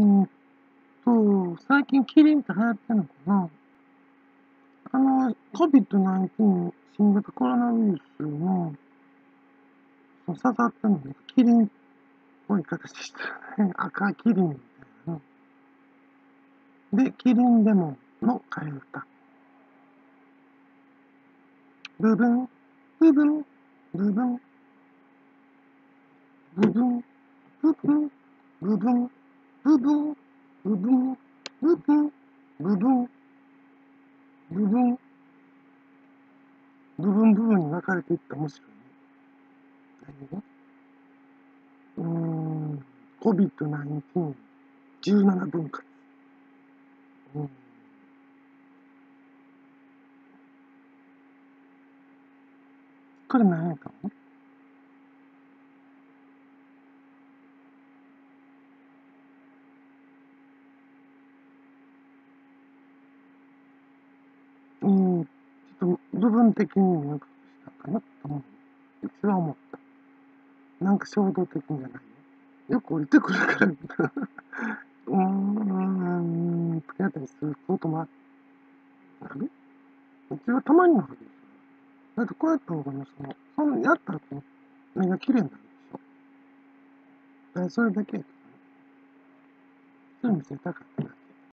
うん。と、最近キリンって流行ってんのかな？あの、COVID-19、新型コロナウイルスの、そう刺さったのね、キリンっぽい形してるね。赤キリンみたいなの。で、キリンレモンの替え歌。ブブン、ブブン、ブブン、ブブン、ブブン、ブブン、ブブン、ブブン、ブブン、ブブン、部分、部分部分に分かれていった面白いね。何が？うーん、COVID-19、17分割。うん。これ何やったのうん、ちょっと部分的に入学したかなと思う。うちは思った。なんか衝動的じゃないよ。よく降りてくるから、うーん、付き合ったりすることもあるうちはたまにはあるよ。だってこうやった方がね、その、そのやった後、目が綺麗になるでしょ。だからそれだけやけどね。それ見せたかっただけ。